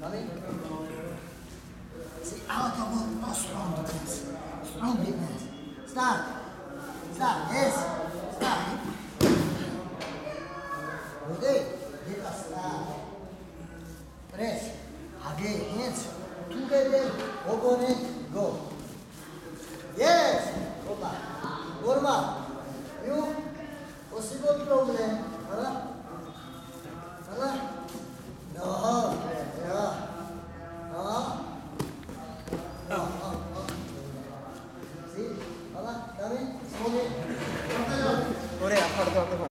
Nani? See, out of one, not strong defense. Strong defense. Stop. Stop. Yes. Stop. Okay. Give us stop. Press. Again. Hands. Together. it Go. Yes. Go back. Warm up. You. Possible. 好，好，好。行，好了，咱们收兵，准备走，走嘞，快走，快走。